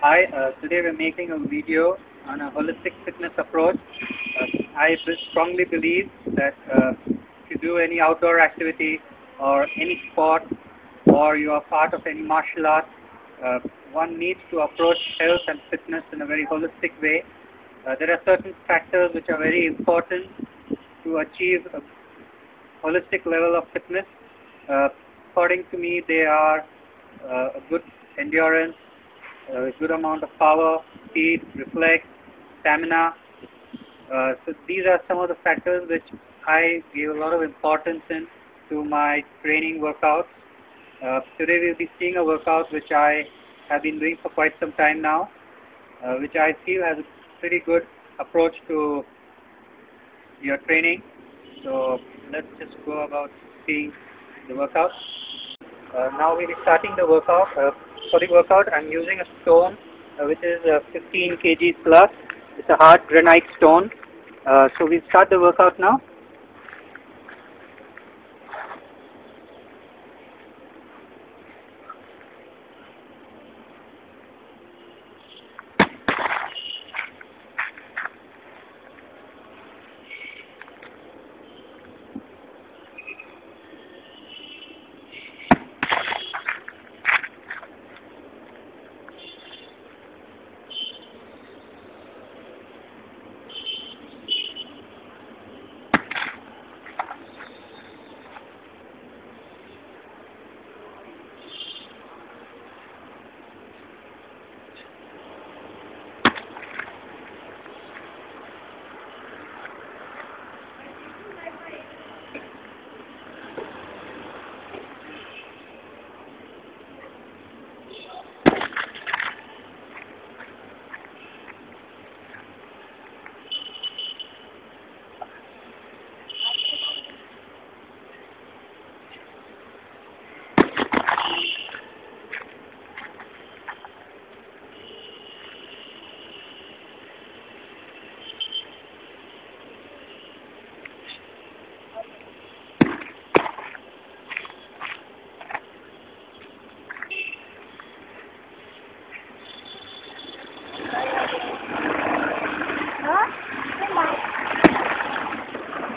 Hi, uh, today we're making a video on a holistic fitness approach. Uh, I strongly believe that uh, if you do any outdoor activity or any sport or you are part of any martial art, uh, one needs to approach health and fitness in a very holistic way. Uh, there are certain factors which are very important to achieve a holistic level of fitness. Uh, according to me, they are a good endurance, a good amount of power, speed, reflex, stamina. Uh, so these are some of the factors which I give a lot of importance in to my training workouts. Uh, today we'll be seeing a workout which I have been doing for quite some time now, uh, which I feel has a pretty good approach to your training. So let's just go about seeing the workout. Uh, now we'll be starting the workout. For the workout, I'm using a stone uh, which is uh, 15 kg plus. It's a hard granite stone. Uh, so we'll start the workout now.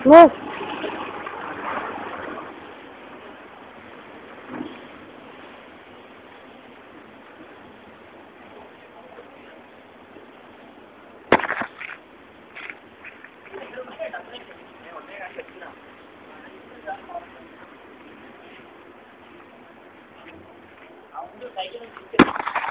Move. Go back, go back, slowly.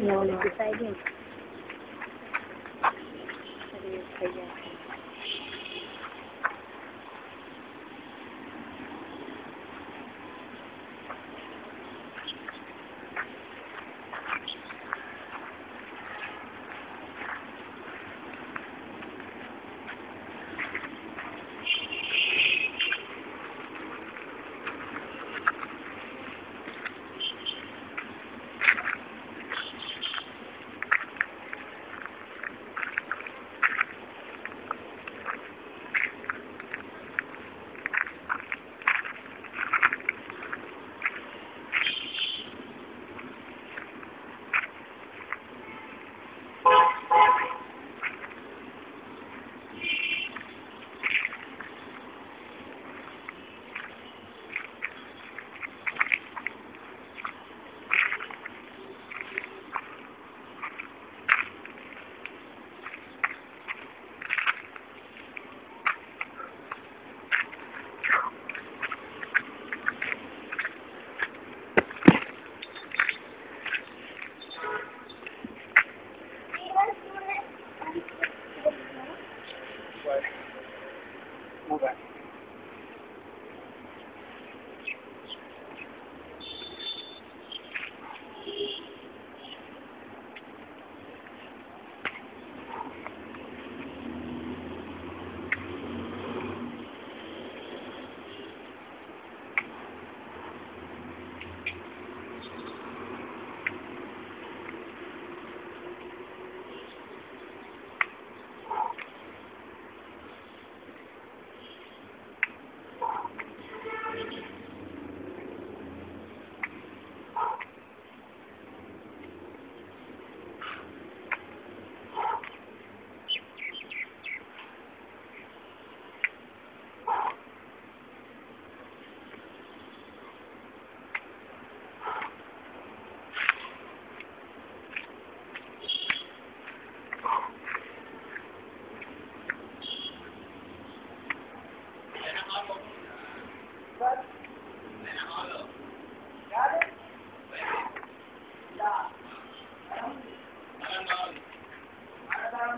No, no. Beside him. Kaya. Move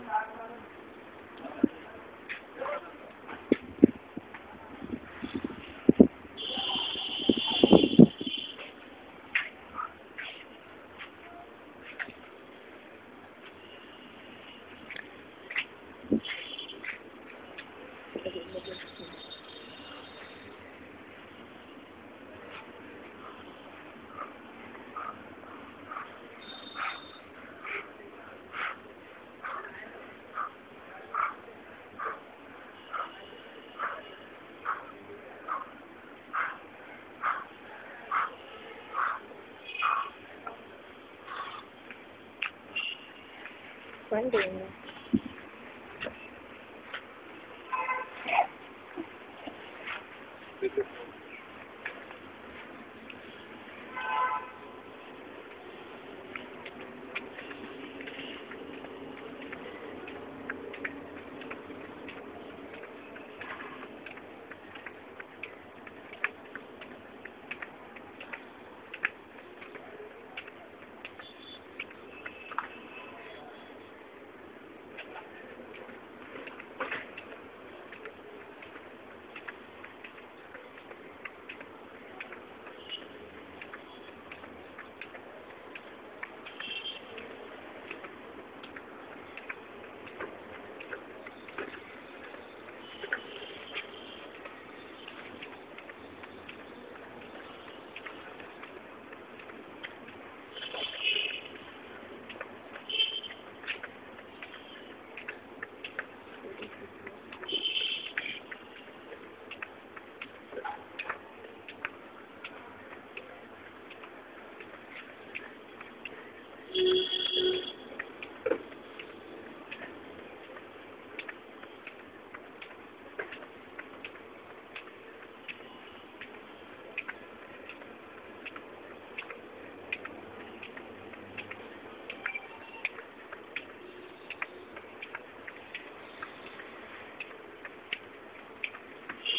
back. Funding.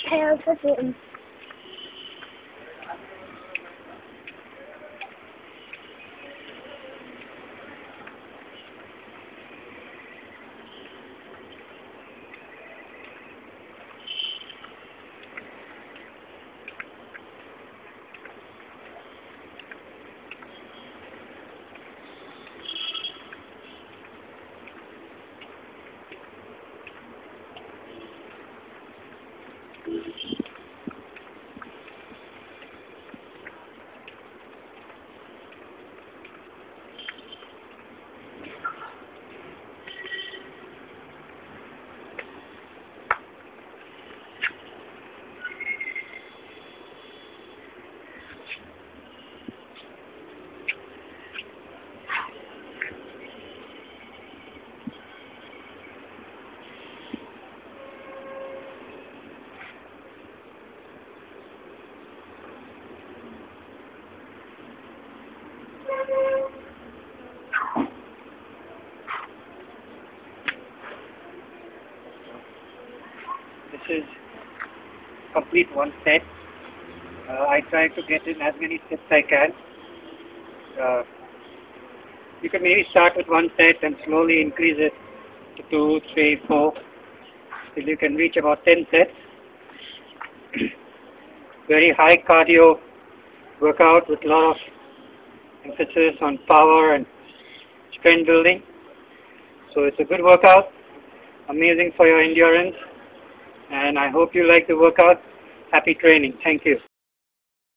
Kaya sa film. Complete one set. Uh, I try to get in as many sets I can. Uh, you can maybe start with one set and slowly increase it to two, three, four, till you can reach about 10 sets. Very high cardio workout with a lot of emphasis on power and strength building. So it's a good workout, amazing for your endurance, and I hope you like the workout. Happy training. Thank you.